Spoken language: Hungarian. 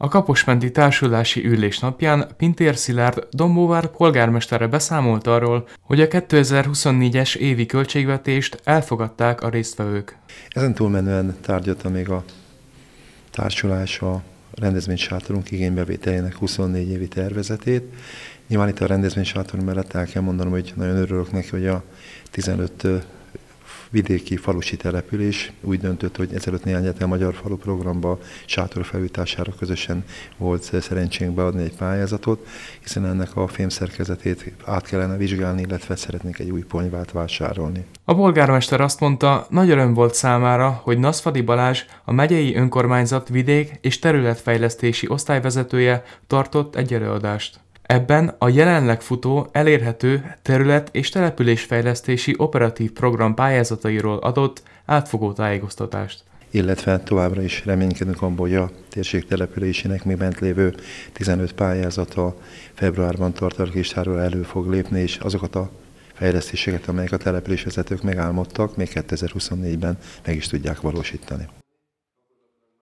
A Kaposmenti Társulási Ülés napján Pintér Szilárd Dombóvár polgármestere beszámolt arról, hogy a 2024-es évi költségvetést elfogadták a résztvevők. Ezen túlmenően tárgyalta még a társulás a rendezvénysátorunk igénybevételének 24 évi tervezetét. Nyilván itt a rendezvénysátor mellett el kell mondanom, hogy nagyon örülök neki, hogy a 15 vidéki falusi település úgy döntött, hogy ezelőtt néhány a Magyar Falu programba sátor felújítására közösen volt szerencsénk beadni egy pályázatot, hiszen ennek a fémszerkezetét át kellene vizsgálni, illetve szeretnék egy új ponyvát vásárolni. A polgármester azt mondta, nagy öröm volt számára, hogy Naszfadi Balázs, a megyei önkormányzat vidék és területfejlesztési osztályvezetője tartott egy előadást. Ebben a jelenleg futó, elérhető terület- és településfejlesztési operatív program pályázatairól adott átfogó tájékoztatást. Illetve továbbra is reménykedünk abban, hogy a térség településének még bent lévő 15 pályázata februárban tartalékistáról elő fog lépni, és azokat a fejlesztéseket, amelyek a településvezetők megálmodtak, még 2024-ben meg is tudják valósítani.